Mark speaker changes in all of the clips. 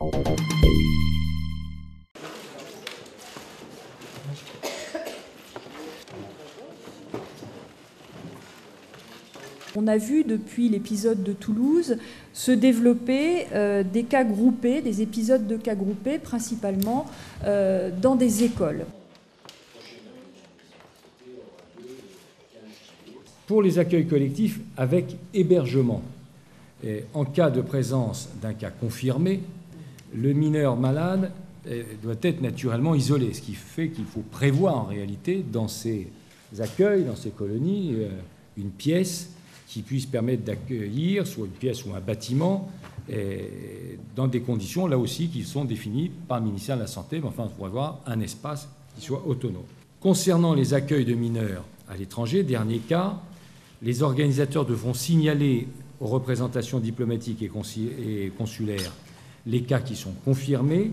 Speaker 1: On a vu depuis l'épisode de Toulouse se développer euh, des cas groupés, des épisodes de cas groupés, principalement euh, dans des écoles.
Speaker 2: Pour les accueils collectifs avec hébergement, en cas de présence d'un cas confirmé, le mineur malade euh, doit être naturellement isolé, ce qui fait qu'il faut prévoir en réalité dans ces accueils, dans ces colonies, une pièce qui puisse permettre d'accueillir soit une pièce ou un bâtiment dans des conditions là aussi qui sont définies par le ministère de la Santé, mais enfin, il faut avoir un espace qui soit autonome. Concernant les accueils de mineurs à l'étranger, dernier cas, les organisateurs devront signaler aux représentations diplomatiques et consulaires les cas qui sont confirmés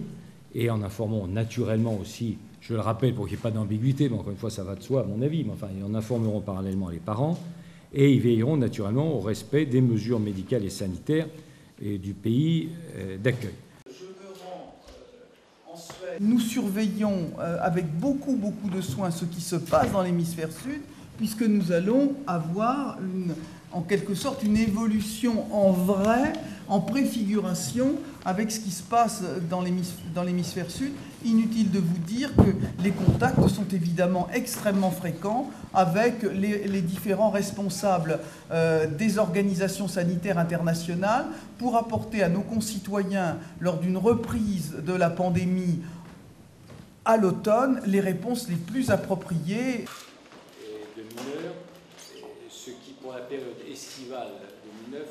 Speaker 2: et en informant naturellement aussi, je le rappelle pour qu'il n'y ait pas d'ambiguïté, mais encore une fois ça va de soi à mon avis, mais enfin ils en informeront parallèlement les parents et ils veilleront naturellement au respect des mesures médicales et sanitaires du pays euh, d'accueil.
Speaker 3: Nous surveillons euh, avec beaucoup, beaucoup de soin ce qui se passe dans l'hémisphère sud, puisque nous allons avoir en quelque sorte une évolution en vrai en préfiguration avec ce qui se passe dans l'hémisphère sud. Inutile de vous dire que les contacts sont évidemment extrêmement fréquents avec les, différents responsables euh, des organisations sanitaires internationales pour apporter à nos concitoyens, lors d'une reprise de la pandémie à l'automne, les réponses les plus appropriées.
Speaker 2: Ce qui pour la période estivale 2009